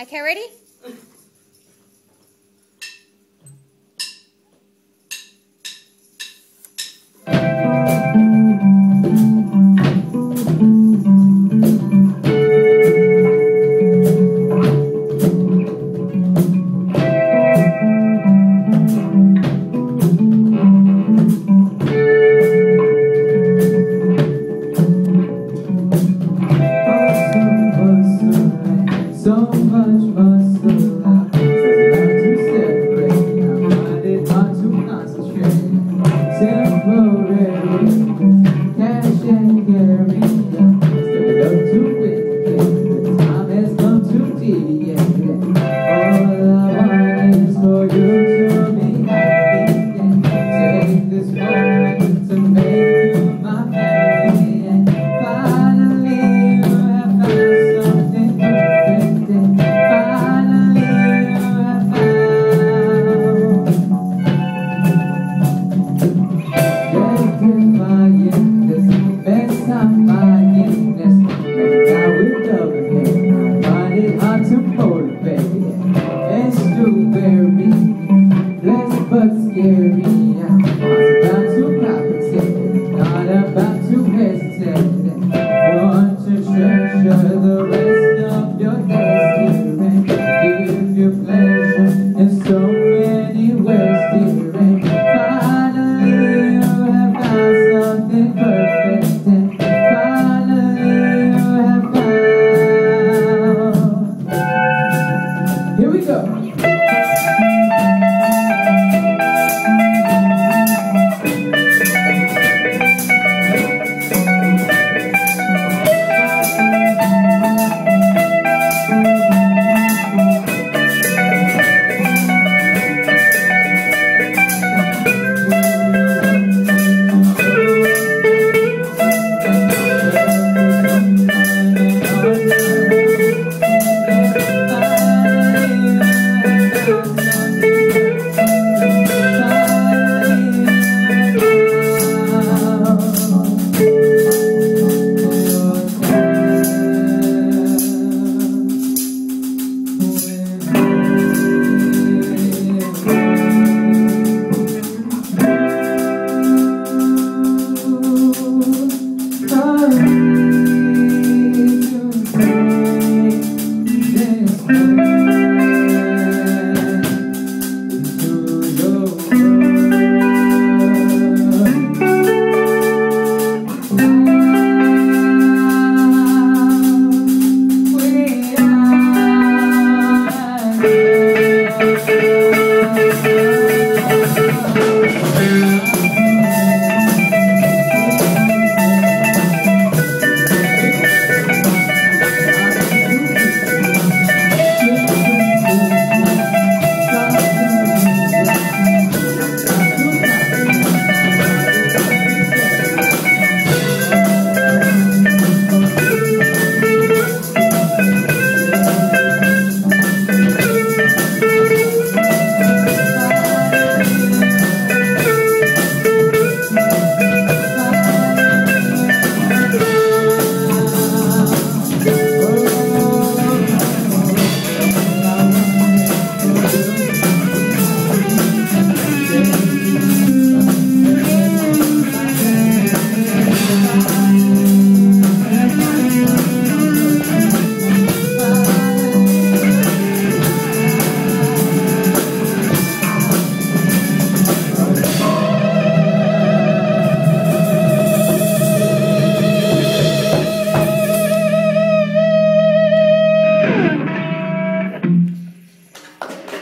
Okay, ready? very less but scary.